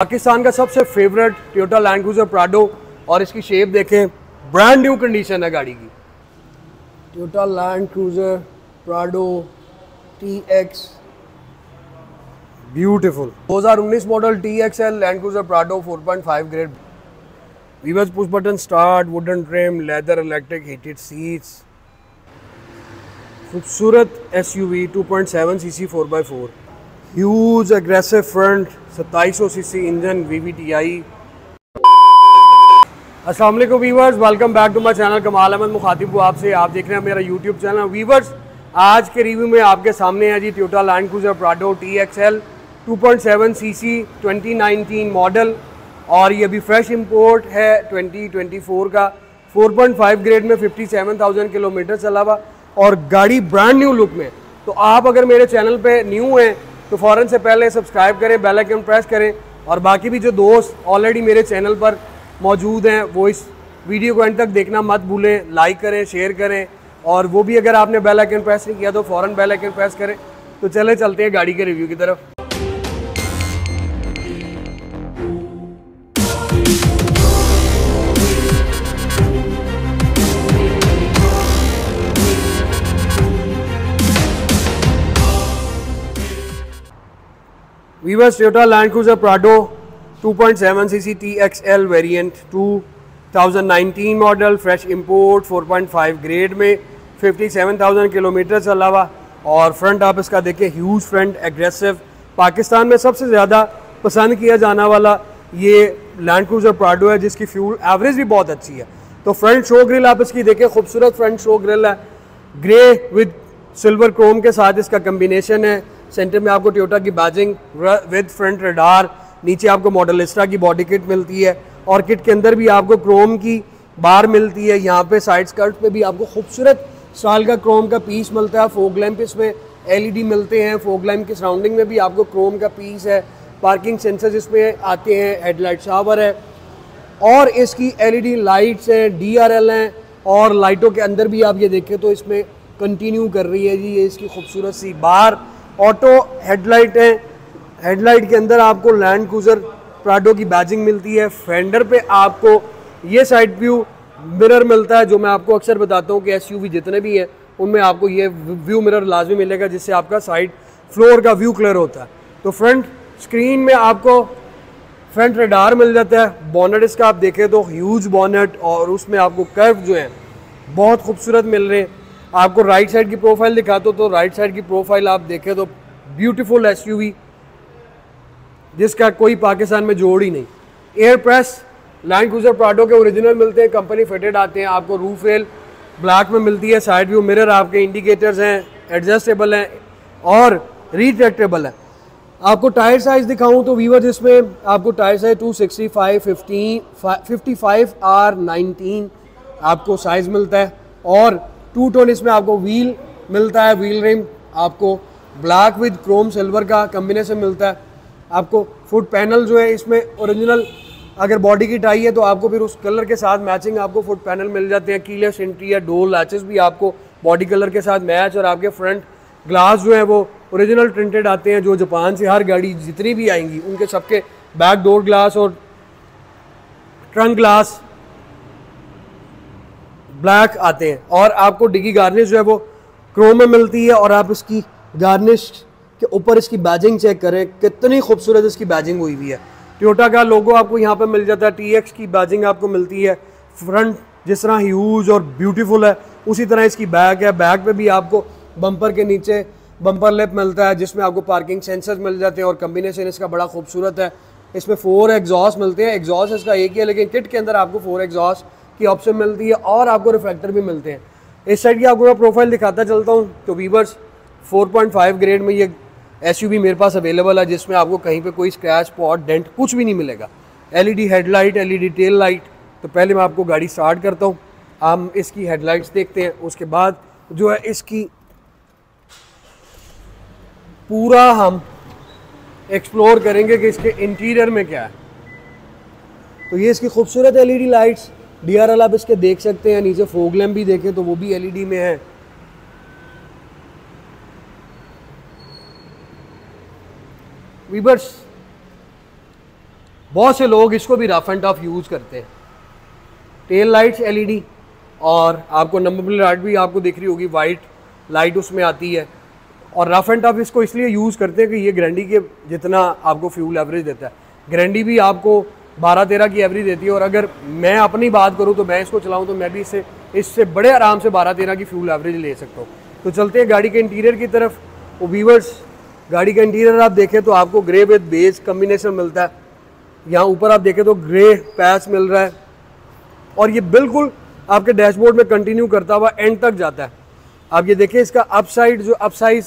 पाकिस्तान का सबसे फेवरेट टोटा लैंड क्रूजर प्राडो और इसकी शेप देखें ब्रांड न्यू कंडीशन है गाड़ी की। Toyota Land Cruiser Prado T X beautiful 2019 model T X L Land Cruiser Prado 4.5 grade viewers push button start wooden trim leather electric heated seats खूबसूरत S U V two point seven C C four by four huge aggressive front सत्ताईस सौ C C engine T I Aslam viewers welcome back to my channel Kamal Ahmed मुखातिब हूँ आपसे आप देख रहे हैं मेरा यूट्यूब चैनल वीवर्स आज के रिव्यू में आपके सामने है जी Toyota Land Cruiser Prado T X L two point seven C C twenty nineteen model और ये अभी फ्रेश इम्पोर्ट है ट्वेंटी ट्वेंटी फोर का. फोर पॉइंट फाइव ग्रेड में फिफ्टी सेवन थाउज़ेंड किलोमीटर चला हुआ और गाड़ी ब्रांड न्यू लुक में. तो आप अगर मेरे चैनल पे न्यू हैं तो फ़ौरन से पहले सब्सक्राइब करें बेल आइकन प्रेस करें और बाकी भी जो दोस्त ऑलरेडी मेरे चैनल पर मौजूद हैं, वो इस वीडियो को एंड तक देखना मत भूलें लाइक करें शेयर करें और वो भी अगर आपने बेल आइकन प्रेस नहीं किया तो फ़ौर बेल आइकन प्रेस करें। तो चले, चलते हैं गाड़ी के रिव्यू की तरफ़। Viva Toyota Land Cruiser Prado 2.7cc TXL variant 2019 model fresh import 4.5 grade में 57,000 किलोमीटर चला हुआ और फ्रंट आप इसका देखिए ह्यूज फ्रंट एग्रेसिव पाकिस्तान में सबसे ज़्यादा पसंद किया जाना वाला ये लैंड क्रूजर प्राडो है जिसकी फ्यूल एवरेज भी बहुत अच्छी है। तो फ्रंट शो ग्रिल आप इसकी देखिए खूबसूरत फ्रंट शो ग्रिल है। ग्रे विद सिल्वर क्रोम के साथ इसका कम्बिनेशन है। सेंटर में आपको टोयोटा की बैजिंग विद फ्रंट रडार नीचे आपको मॉडलिस्टा की बॉडी किट मिलती है, और किट के अंदर भी आपको क्रोम की बार मिलती है। यहाँ पे साइड स्कर्ट पे भी आपको खूबसूरत साल का क्रोम का पीस मिलता है। फोक लैम्प इसमें एलईडी मिलते हैं। फोक लैम्प की सराउंडिंग में भी आपको क्रोम का पीस है। पार्किंग सेंसर इसमें आते हैं। हेडलाइट शावर है। और इसकी एलईडी लाइट्स हैं डीआरएल हैं, और लाइटों के अंदर भी आप ये देखें तो इसमें कंटिन्यू कर रही है जी। ये इसकी खूबसूरत सी बार ऑटो हेडलाइट है। हेडलाइट के अंदर आपको लैंड क्रूजर प्राडो की बैजिंग मिलती है। फेंडर पे आपको ये साइड व्यू मिरर मिलता है, जो मैं आपको अक्सर बताता हूँ कि एसयूवी जितने भी हैं, उनमें आपको ये व्यू मिरर लाजमी मिलेगा, जिससे आपका साइड फ्लोर का व्यू क्लियर होता है। तो फ्रंट स्क्रीन में आपको फ्रंट रेडार मिल जाता है। बॉनेट इसका आप देखें तो ह्यूज बॉनेट और उसमें आपको कर्व जो है, बहुत खूबसूरत मिल रहे हैं। आपको राइट साइड की प्रोफ़ाइल दिखा दो तो राइट साइड की प्रोफ़ाइल आप देखें तो ब्यूटीफुल एसयूवी जिसका कोई पाकिस्तान में जोड़ ही नहीं। Air press Land Cruiser Prado के ओरिजिनल मिलते हैं कंपनी फिटेड आते हैं, आपको रूफ रेल ब्लैक में मिलती है साइड व्यू मिरर आपके इंडिकेटर्स हैं एडजस्टेबल हैं और रिट्रैक्टेबल है। आपको टायर साइज़ दिखाऊँ तो वीवर जिसमें आपको टायर साइज़ 265 15 55 आर 19 आपको साइज़ मिलता है और टू टोन इसमें आपको व्हील मिलता है व्हील रिम आपको ब्लैक विद क्रोम सिल्वर का कम्बिनेशन मिलता है। आपको फुट पैनल जो है इसमें ओरिजिनल अगर बॉडी की टाई है तो आपको फिर उस कलर के साथ मैचिंग आपको फुट पैनल मिल जाते हैं। कीलेस इंटीरियर डोर लैचेस भी आपको बॉडी कलर के साथ मैच और आपके फ्रंट ग्लास जो है वो ओरिजिनल प्रिंटेड आते हैं, जो जापान से हर गाड़ी जितनी भी आएँगी, उनके सबके बैक डोर ग्लास और ट्रंक ग्लास ब्लैक आते हैं और आपको डिगी गार्निश जो है वो क्रोम में मिलती है और आप इसकी गार्निश के ऊपर इसकी बैजिंग चेक करें, कितनी खूबसूरत इसकी बैजिंग हुई हुई है। टोयोटा का लोगो आपको यहाँ पे मिल जाता है टीएक्स की बैजिंग आपको मिलती है फ्रंट जिस तरह ह्यूज और ब्यूटीफुल है, उसी तरह इसकी बैग है। बैग पे भी आपको बम्पर के नीचे बम्पर लेप मिलता है, जिसमें आपको पार्किंग सेंसर मिल जाते हैं और कम्बिनेशन इसका बड़ा खूबसूरत है। इसमें फोर एग्जॉस्ट मिलते हैं। एग्जॉस्ट इसका एक ही है, लेकिन किट के अंदर आपको फोर एग्जॉस्ट की ऑप्शन मिलती है और आपको रिफ्लेक्टर भी मिलते हैं। इस साइड की आपको मैं प्रोफ़ाइल दिखाता चलता हूँ तो वीवर्स 4.5 ग्रेड में ये एस मेरे पास अवेलेबल है, जिसमें आपको कहीं पे कोई स्क्रैच पॉट डेंट कुछ भी नहीं मिलेगा। LED headlight LED tail light तो पहले मैं आपको गाड़ी स्टार्ट करता हूँ। हम इसकी हेडलाइट्स देखते हैं, उसके बाद जो है इसकी पूरा हम एक्सप्लोर करेंगे कि इसके इंटीरियर में क्या है। तो ये इसकी खूबसूरत एलईडी लाइट्स डीआरएल आप इसके देख सकते हैं, नीचे फोग लैम्प भी देखें तो वो भी एलईडी में है। वीबर्स बहुत से लोग इसको भी रफ एंड टफ यूज़ करते हैं। टेल लाइट्स एलईडी और आपको नंबर प्लेट लाइट भी आपको दिख रही होगी वाइट लाइट उसमें आती है। और रफ एंड टफ इसको इसलिए यूज़ करते हैं कि ये ग्रैंडी के जितना आपको फ्यूल एवरेज देता है। ग्रैंडी भी आपको बारह तेरह की एवरेज देती है और अगर मैं अपनी बात करूँ तो मैं इसको चलाऊँ तो मैं भी इससे इससे बड़े आराम से बारह तेरह की फ्यूल एवरेज ले सकता हूँ। तो चलते हैं गाड़ी के इंटीरियर की तरफ़। वीवर्स गाड़ी का इंटीरियर आप देखें तो आपको ग्रे विद बेस कम्बिनेशन मिलता है। यहाँ ऊपर आप देखें तो ग्रे पैच मिल रहा है। और ये बिल्कुल आपके डैशबोर्ड में कंटिन्यू करता हुआ एंड तक जाता है। आप ये देखें, इसका अपसाइड जो अपसाइज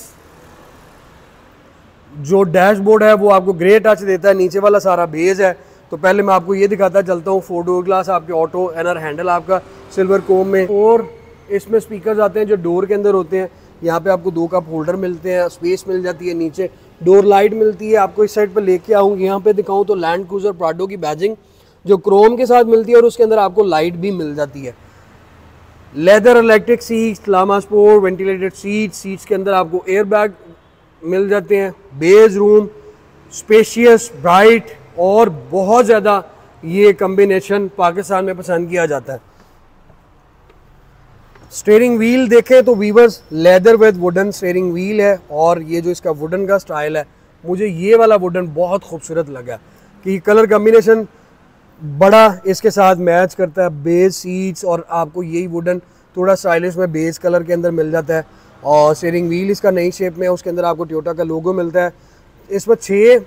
जो डैशबोर्ड है, वो आपको ग्रे टच देता है। नीचे वाला सारा बेज है। तो पहले मैं आपको ये दिखाता चलता हूँ फोर डोर ग्लास आपके ऑटो एनर हैंडल आपका सिल्वर कोम में, और इसमें स्पीकर्स आते हैं जो डोर के अंदर होते हैं। यहाँ पे आपको दो कप होल्डर मिलते हैं स्पेस मिल जाती है नीचे डोर लाइट मिलती है। आपको इस साइड पर लेके आऊँगी यहाँ पे दिखाऊँ तो लैंड क्रूजर प्राडो की बैजिंग जो क्रोम के साथ मिलती है, और उसके अंदर आपको लाइट भी मिल जाती है। Leather electric seats lumbar support ventilated seat seats के अंदर आपको एयर बैग मिल जाते हैं। बेज रूम स्पेशियस ब्राइट और बहुत ज़्यादा ये कम्बिनेशन पाकिस्तान में पसंद किया जाता है। स्टेयरिंग व्हील देखें तो viewers leather with wooden steering wheel है और ये जो इसका वुडन का स्टाइल है, मुझे ये वाला वुडन बहुत खूबसूरत लगा कि कलर कम्बिनेशन बड़ा इसके साथ मैच करता है बेस सीट्स और आपको यही वुडन थोड़ा स्टाइलिश में बेस कलर के अंदर मिल जाता है और स्टेयरिंग व्हील इसका नई शेप में है, उसके अंदर आपको ट्योटा का लोगो मिलता है। इसमें छः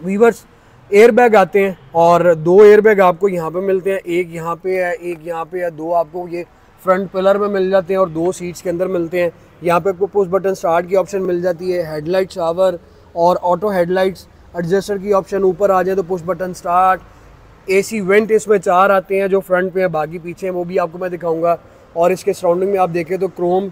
वीवर्स एयर बैग आते हैं और दो एयर बैग आपको यहाँ पे मिलते हैं। एक यहाँ पे है, एक यहाँ पे है, दो आपको ये फ्रंट पिलर में मिल जाते हैं और दो सीट्स के अंदर मिलते हैं। यहाँ पे आपको पुश बटन स्टार्ट की ऑप्शन मिल जाती है हेडलाइट शावर और ऑटो हेडलाइट्स एडजस्टर की ऑप्शन ऊपर आ जाए तो push button start AC vent इसमें चार आते हैं जो फ्रंट पे है, बाकी पीछे हैं, वो भी आपको मैं दिखाऊँगा। और इसके सराउंडिंग में आप देखें तो क्रोम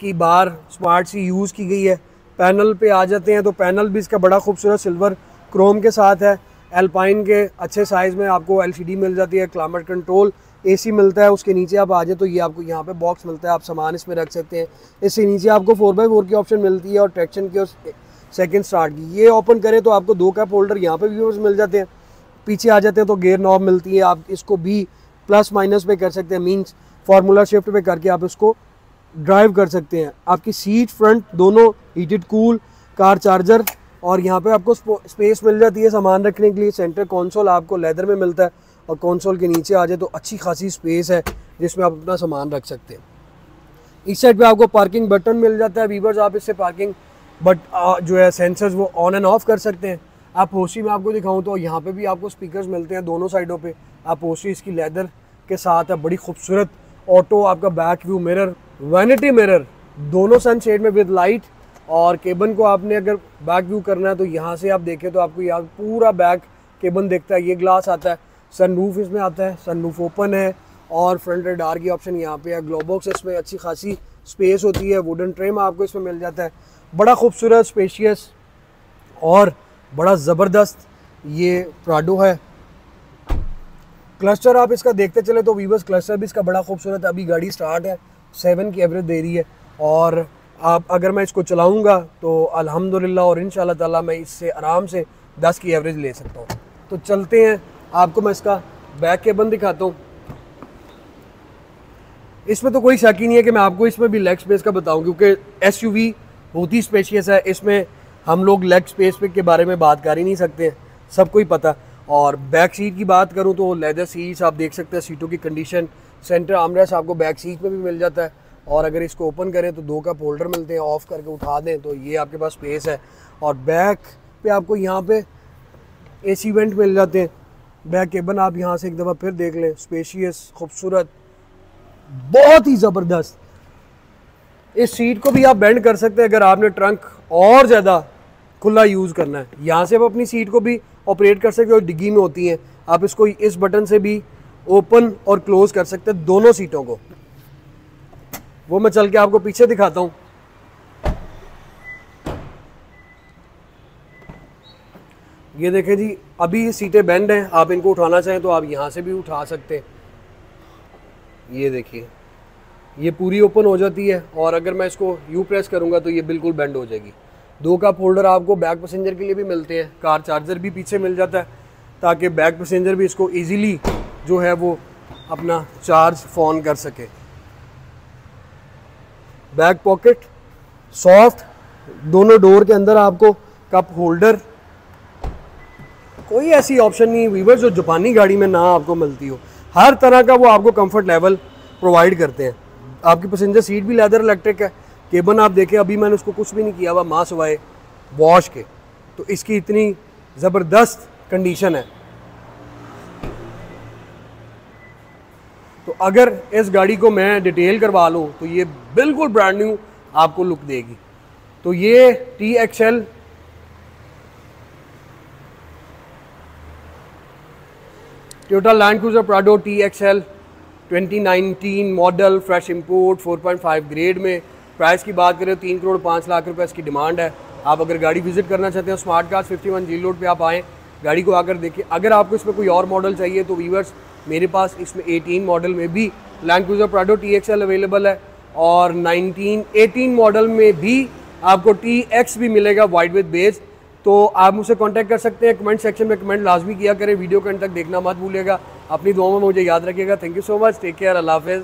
की बार स्मार्ट सी यूज़ की गई है। पैनल पे आ जाते हैं तो पैनल भी इसका बड़ा खूबसूरत सिल्वर क्रोम के साथ है, एल्पाइन के अच्छे साइज़ में आपको एलसीडी मिल जाती है क्लाइमेट कंट्रोल एसी मिलता है, उसके नीचे आप आ जाए तो ये आपको यहाँ पे बॉक्स मिलता है, आप सामान इसमें रख सकते हैं। इससे नीचे आपको फोर बाई फोर की ऑप्शन मिलती है और ट्रैक्शन की और सेकेंड स्टार्ट की। ये ओपन करें तो आपको दो कैप होल्डर यहाँ पे भी मिल जाते हैं। पीछे आ जाते हैं तो गेयर नॉब मिलती है, आप इसको भी प्लस माइनस पे कर सकते हैं मीन्स फार्मूला शिफ्ट पे करके आप इसको ड्राइव कर सकते हैं। आपकी सीट फ्रंट दोनों हीटेड कूल कार चार्जर और यहाँ पे आपको स्पेस मिल जाती है सामान रखने के लिए। सेंटर कंसोल आपको लेदर में मिलता है और कंसोल के नीचे आ जाए तो अच्छी खासी स्पेस है जिसमें आप अपना सामान रख सकते हैं। इस साइड पे आपको पार्किंग बटन मिल जाता है। वीवर्स आप इससे पार्किंग बट जो है सेंसर्स वो ऑन एंड ऑफ़ कर सकते हैं। आप पोस्टी में आपको दिखाऊँ तो यहाँ पे भी आपको स्पीकर्स मिलते हैं दोनों साइडों पे। आप पोस्टी इसकी लेदर के साथ है, बड़ी खूबसूरत ऑटो आपका back view mirror vanity mirror दोनों सन शेड में विद लाइट और केबन को आपने अगर बैक व्यू करना है तो यहाँ से आप देखें तो आपको यहाँ पूरा बैक केबन देखता है। ये ग्लास आता है सन रूफ इसमें आता है सन रूफ ओपन है और फ्रंट रेडार की ऑप्शन यहाँ पे है। ग्लोबॉक्स इसमें अच्छी खासी स्पेस होती है वुडन ट्रेम आपको इसमें मिल जाता है। बड़ा खूबसूरत स्पेशियस और बड़ा ज़बरदस्त ये प्राडो है। क्लस्टर आप इसका देखते चले तो वीवर्स क्लस्टर भी इसका बड़ा खूबसूरत अभी गाड़ी स्टार्ट है सेवन की एवरेज दे रही है और आप अगर मैं इसको चलाऊँगा तो अल्हम्दुलिल्लाह और इन ताला मैं इससे आराम से दस की एवरेज ले सकता हूँ। तो चलते हैं। आपको मैं इसका बैक केबन दिखाता हूँ। इसमें तो कोई शक ही नहीं है कि मैं आपको इसमें भी लेग स्पेस का बताऊँ, क्योंकि एस यू वी बहुत ही स्पेशियस है। इसमें हम लोग लेग स्पेस पे के बारे में बात कर ही नहीं सकते। सबको ही पता। और बैक सीट की बात करूँ तो लेदर सीट्स आप देख सकते हैं। सीटों की कंडीशन सेंटर आमरेस आपको बैक सीट में भी मिल जाता है। और अगर इसको ओपन करें तो दो का फोल्डर मिलते हैं ऑफ़ करके उठा दें तो ये आपके पास स्पेस है। और बैक पे आपको यहाँ पे एसी वेंट मिल जाते हैं। बैक केबन आप यहाँ से एक दफ़ा फिर देख लें स्पेशियस खूबसूरत, बहुत ही ज़बरदस्त। इस सीट को भी आप बेंड कर सकते हैं अगर आपने ट्रंक और ज़्यादा खुला यूज़ करना है। यहाँ से आप अपनी सीट को भी ऑपरेट कर सकते हो डिग्गी में होती हैं। आप इसको इस बटन से भी ओपन और क्लोज कर सकते हैं, दोनों सीटों को। वो मैं चल के आपको पीछे दिखाता हूँ। ये देखें जी, अभी सीटें बेंड हैं, आप इनको उठाना चाहें तो आप यहाँ से भी उठा सकते हैं। ये देखिए, ये पूरी ओपन हो जाती है और अगर मैं इसको यू प्रेस करूँगा तो ये बिल्कुल बेंड हो जाएगी। दो का फोल्डर आपको बैक पैसेंजर के लिए भी मिलते हैं कार चार्जर भी पीछे मिल जाता है, ताकि बैक पैसेंजर भी इसको इजीली जो है वो अपना चार्ज फ़ोन कर सके। बैक पॉकेट, सॉफ्ट, दोनों डोर के अंदर आपको कप होल्डर। कोई ऐसी ऑप्शन नहीं वीवर जो जापानी गाड़ी में ना आपको मिलती हो। हर तरह का वो आपको कंफर्ट लेवल प्रोवाइड करते हैं। आपकी पैसेंजर सीट भी लेदर इलेक्ट्रिक है। केबन आप देखें, अभी मैंने उसको कुछ भी नहीं किया हुआ माँ सवाए वॉश के। तो इसकी इतनी ज़बरदस्त कंडीशन है। तो अगर इस गाड़ी को मैं डिटेल करवा लूँ तो ये बिल्कुल ब्रांड न्यू आपको लुक देगी। तो ये T X L Toyota Land Cruiser Prado T X L 2019 model fresh import 4.5 grade में। प्राइस की बात करें तो तीन करोड़ पाँच लाख रुपए इसकी डिमांड है। आप अगर गाड़ी विज़िट करना चाहते हैं smart card fifty one G road पर आप आएँ। गाड़ी को आकर देखिए। अगर आपको इसमें कोई और मॉडल चाहिए तो वीवर्स मेरे पास इसमें 18 मॉडल में भी Land Cruiser Prado T available है और 19 18 मॉडल में भी आपको टी एक्स भी मिलेगा वाइड विथ बेस तो आप मुझसे कांटेक्ट कर सकते हैं कमेंट सेक्शन में कमेंट लाजमी किया करें वीडियो के तक देखना मत भूलिएगा। अपनी दुआओं में मुझे याद रखिएगा। Thank you so much take care अल्लाह हाफिज़